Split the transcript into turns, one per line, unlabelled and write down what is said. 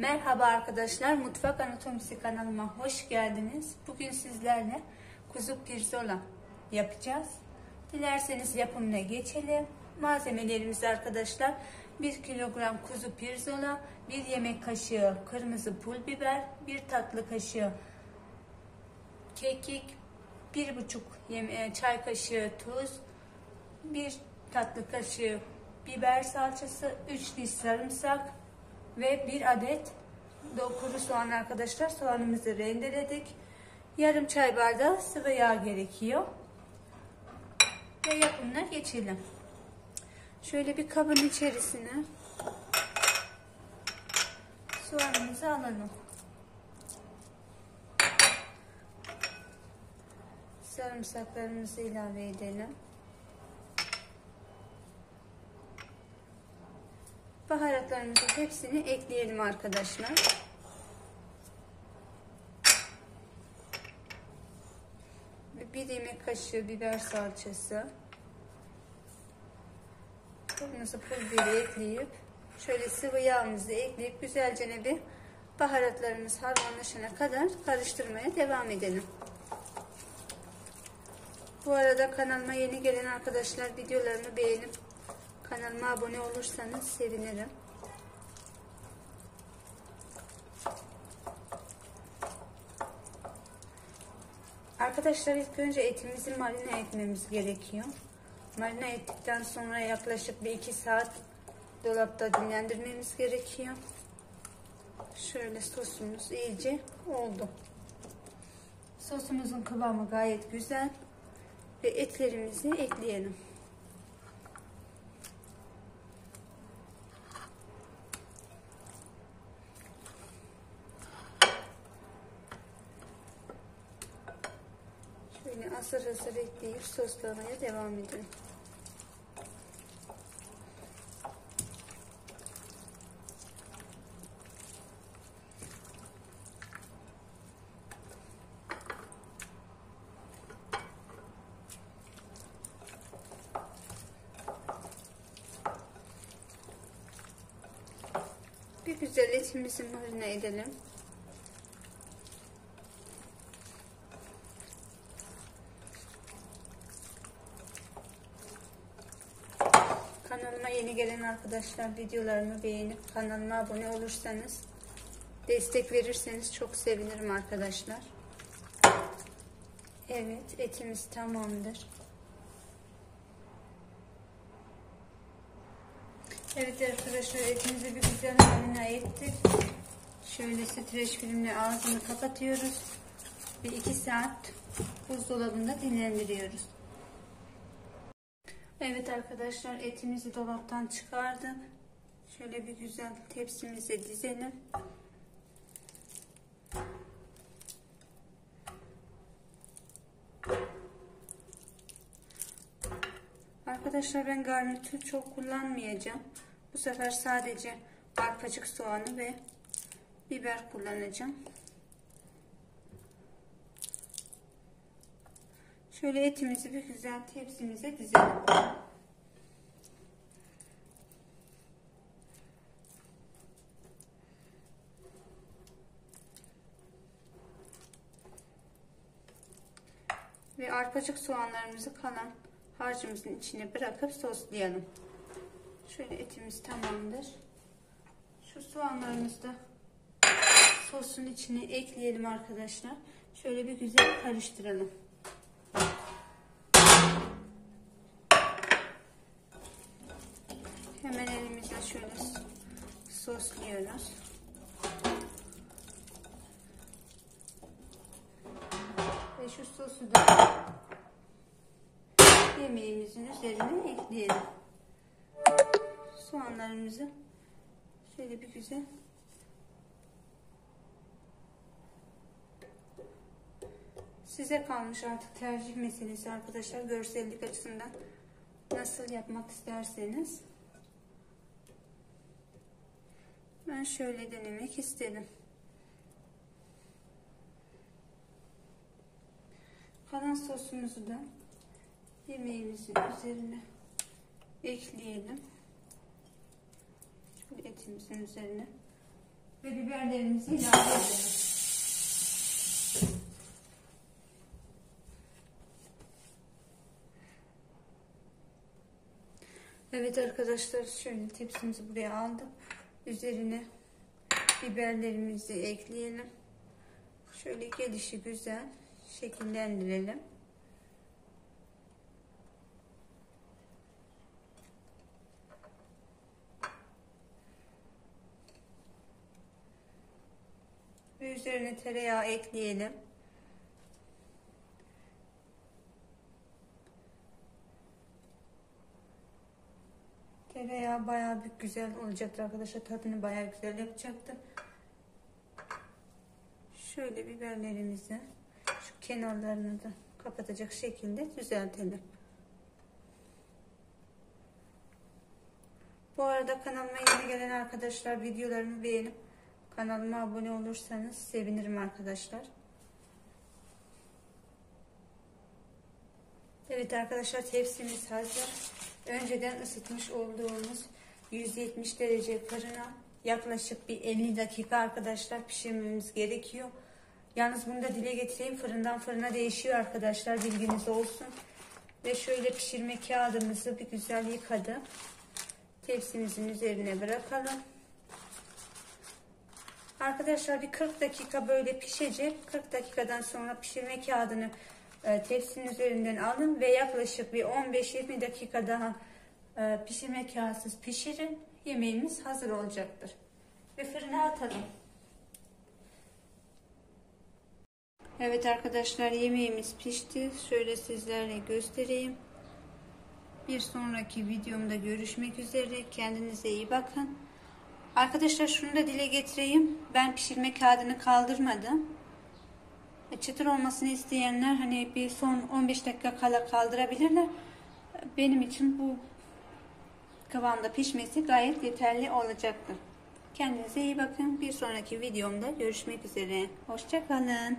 Merhaba arkadaşlar, Mutfak Anatomisi kanalıma hoş geldiniz. Bugün sizlerle kuzu pirzola yapacağız. Dilerseniz yapımına geçelim. Malzemelerimiz arkadaşlar 1 kilogram kuzu pirzola, 1 yemek kaşığı kırmızı pul biber, 1 tatlı kaşığı kekik, 1,5 çay kaşığı tuz, 1 tatlı kaşığı biber salçası, 3 diş sarımsak, ve bir adet kuru soğan arkadaşlar soğanımızı rendeledik. Yarım çay bardağı sıvı yağ gerekiyor. Ve yapımına geçelim. Şöyle bir kabın içerisine soğanımızı alalım. Sarımsaklarımızı ilave edelim. Baharatlarımızın hepsini ekleyelim arkadaşlar. Bir yemek kaşığı biber salçası. Kırmızı pul biberi ekleyip şöyle sıvı yağımızı ekleyip güzelce bir baharatlarımız harmanlaşana kadar karıştırmaya devam edelim. Bu arada kanalıma yeni gelen arkadaşlar videolarımı beğenip Kanalıma abone olursanız sevinirim. Arkadaşlar ilk önce etimizi marine etmemiz gerekiyor. Marine ettikten sonra yaklaşık bir iki saat dolapta dinlendirmemiz gerekiyor. Şöyle sosumuz iyice oldu. Sosumuzun kıvamı gayet güzel ve etlerimizi ekleyelim. Şöyle asır asır ekleyip soslamaya devam edin. Bir güzel etimizi marine edelim. Kanalıma yeni gelen arkadaşlar videolarımı beğenip kanalıma abone olursanız destek verirseniz çok sevinirim arkadaşlar. Evet etimiz tamamdır. Evet arkadaşlar etimizi bir güzel marine ettik. Şöyle streç filmle ağzını kapatıyoruz. Bir iki saat buzdolabında dinlendiriyoruz. Evet arkadaşlar etimizi dolaptan çıkardım. Şöyle bir güzel tepsimize dizelim. Arkadaşlar ben garnitür çok kullanmayacağım. Bu sefer sadece arpacık soğanı ve biber kullanacağım. Şöyle etimizi bir güzel tepsimize dizelim. Ve arpacık soğanlarımızı kalan harcımızın içine bırakıp soslayalım. Şöyle etimiz tamamdır. Şu soğanlarımızı da sosun içine ekleyelim arkadaşlar. Şöyle bir güzel karıştıralım. Hemen şöyle sosluyoruz. Ve şu sosu da yemeğimizin üzerine ekleyelim. Soğanlarımızı şöyle bir güzel Size kalmış artık tercih meselesi arkadaşlar. Görsellik açısından nasıl yapmak isterseniz. Ben şöyle denemek istedim. Kalan sosumuzu da yemeğimizin üzerine ekleyelim. Etimizin üzerine. Ve biber biberlerimizi ilave edelim. Evet arkadaşlar şöyle tepsimizi buraya aldım. Üzerine biberlerimizi ekleyelim. Şöyle gelişi güzel şekillendirelim. Ve üzerine tereyağı ekleyelim. Tereyağı bayağı bir güzel olacaktır arkadaşlar. Tadını bayağı güzel yapacaktır. Şöyle biberlerimizi şu kenarlarını da kapatacak şekilde düzeltelim. Bu arada kanalıma yeni gelen arkadaşlar videolarımı beğenip kanalıma abone olursanız sevinirim arkadaşlar. Evet arkadaşlar tepsimiz hazır. Önceden ısıtmış olduğumuz 170 derece fırına yaklaşık bir 50 dakika arkadaşlar pişirmemiz gerekiyor. Yalnız bunu da dile getireyim fırından fırına değişiyor arkadaşlar bilginiz olsun. Ve şöyle pişirme kağıdımızı bir güzel yıkadım. Tepsimizin üzerine bırakalım. Arkadaşlar bir 40 dakika böyle pişecek. 40 dakikadan sonra pişirme kağıdını tepsinin üzerinden alın ve yaklaşık bir 15-20 dakika daha e, pişirme kağıtsız pişirin. Yemeğimiz hazır olacaktır. Ve fırına atalım. Evet arkadaşlar yemeğimiz pişti. Şöyle sizlerle göstereyim. Bir sonraki videomda görüşmek üzere. Kendinize iyi bakın. Arkadaşlar şunu da dile getireyim. Ben pişirme kağıdını kaldırmadım. E, çıtır olmasını isteyenler hani bir son 15 dakika kala kaldırabilirler. Benim için bu kıvamda pişmesi gayet yeterli olacaktır. Kendinize iyi bakın. Bir sonraki videomda görüşmek üzere. Hoşçakalın.